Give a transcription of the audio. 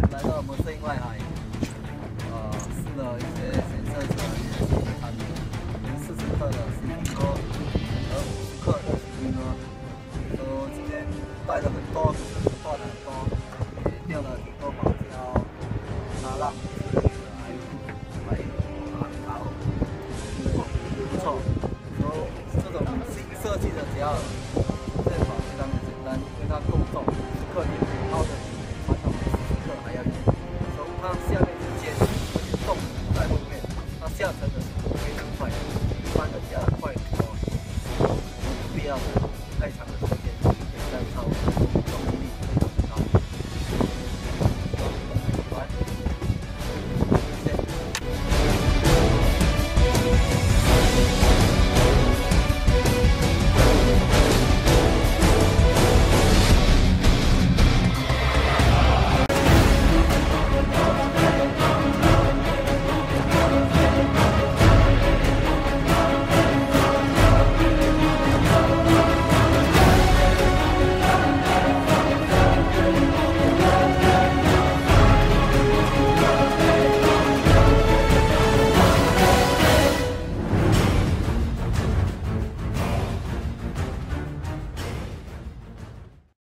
来到我们对外哈呃试了一些显色的产品四十克的水晶膏和五克的水晶膏都今天带的很多次化的多也掉了很多毛胶沙拉还有还有很好不错不错然后这种新设计的只要这款非常的简单因为它够重客厅它下面是尖，而且洞在后面，它下沉的速度非常快，一般的下快哦，不要太长的。